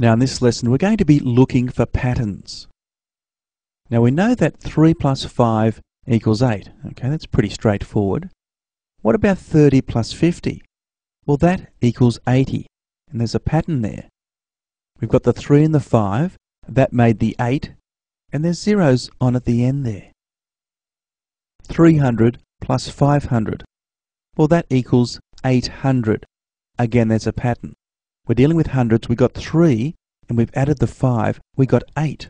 Now in this lesson we're going to be looking for patterns. Now we know that 3 plus 5 equals 8. Okay, that's pretty straightforward. What about 30 plus 50? Well that equals 80. And there's a pattern there. We've got the 3 and the 5. That made the 8. And there's zeros on at the end there. 300 plus 500. Well that equals 800. Again there's a pattern. We're dealing with hundreds. We got 3, and we've added the 5. We got 8.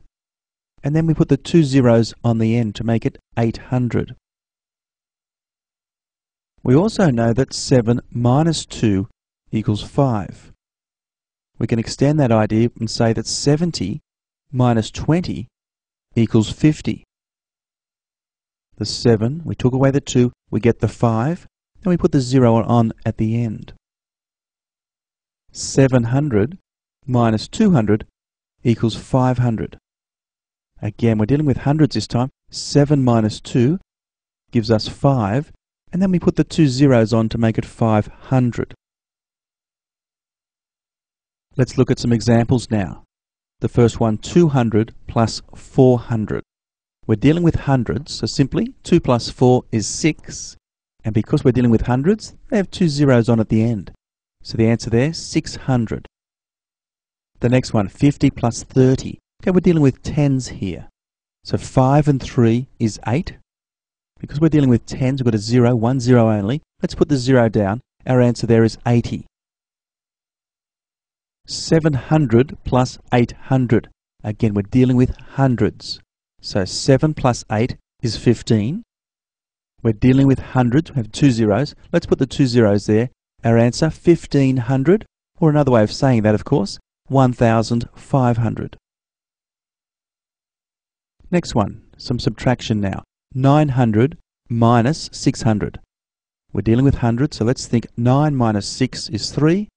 And then we put the two zeros on the end to make it 800. We also know that 7 minus 2 equals 5. We can extend that idea and say that 70 minus 20 equals 50. The 7, we took away the 2, we get the 5, and we put the 0 on at the end. 700 minus 200 equals 500. Again, we're dealing with hundreds this time. 7 minus 2 gives us 5, and then we put the two zeros on to make it 500. Let's look at some examples now. The first one, 200 plus 400. We're dealing with hundreds, so simply 2 plus 4 is 6. And because we're dealing with hundreds, they have two zeros on at the end. So the answer there, 600. The next one, 50 plus 30. Okay, we're dealing with tens here. So 5 and 3 is 8. Because we're dealing with tens, we've got a 0, one zero only. Let's put the 0 down. Our answer there is 80. 700 plus 800. Again, we're dealing with hundreds. So 7 plus 8 is 15. We're dealing with hundreds. We have two zeros. Let's put the two zeros there. Our answer, 1500, or another way of saying that, of course, 1500. Next one, some subtraction now. 900 minus 600. We're dealing with hundreds, so let's think 9 minus 6 is 3.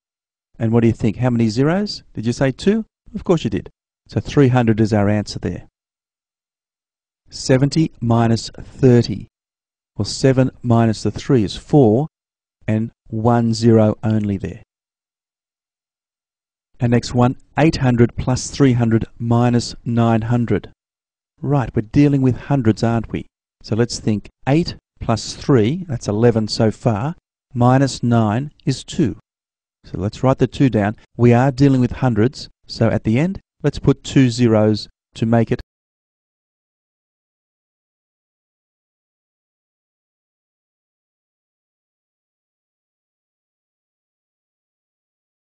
And what do you think? How many zeros? Did you say 2? Of course you did. So 300 is our answer there. 70 minus 30. Well, 7 minus the 3 is 4, and one zero only there. And next one, 800 plus 300 minus 900. Right, we're dealing with hundreds, aren't we? So let's think 8 plus 3, that's 11 so far, minus 9 is 2. So let's write the 2 down. We are dealing with hundreds, so at the end, let's put two zeros to make it